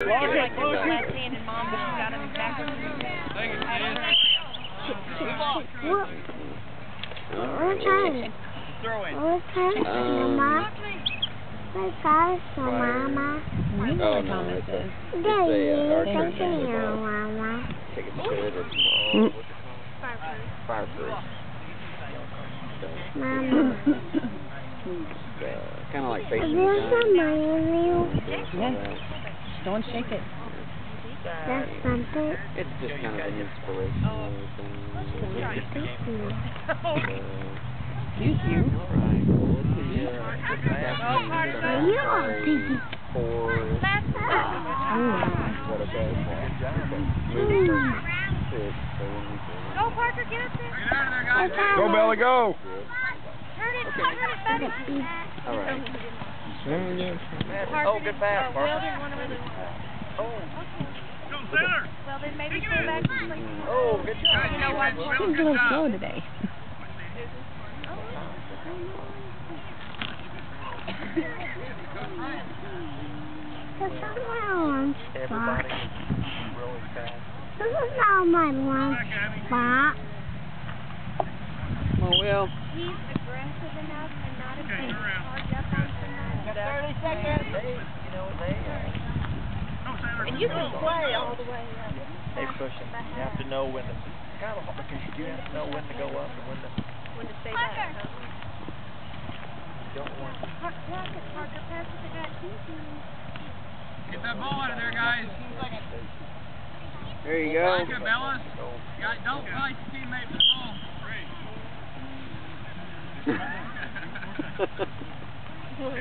Lock it, lock it. and mom just got him backwards. In. You uh, thank you, Mama. Mama. Uh, kind of like Is there the some sun. mayonnaise? Yeah. Don't shake it. That's something. It's just kind of an inspirational thing. Thank you. You. Right. Well, let's see, that's Are you all busy? Four. Ooh. What a bad. Six, seven, Go, Parker, get up there. Go, Belly, go. Turn it, turn it, buddy. All right. Parker, Oh, good pass, Well, Parker. there's one of them. Oh, Well, then maybe go back to sleep. oh, good job. You know what? She's a little slow today. This is my lunch spot. Everybody really fast. This is not my lunch spot. Oh, well, He's aggressive enough and not afraid to charge up on somebody. Thirty seconds. They, you know, they, And you can play all the way up. they push it. You have to know when to, kind of, because you do have to know when to go up and when to, When to stay back, you don't want Parker, Parker, Parker, pass it to that Get that ball out of there, guys. There you go. Good, Bellas. Yeah, don't fight your teammate for the ball. Great.